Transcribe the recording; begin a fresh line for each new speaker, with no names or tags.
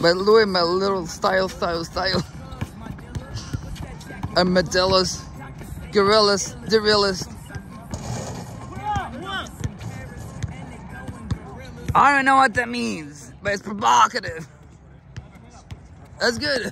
My Louis, my little style, style, style. I'm Medellas, gorillas, the. I don't know what that means, but it's provocative. That's good.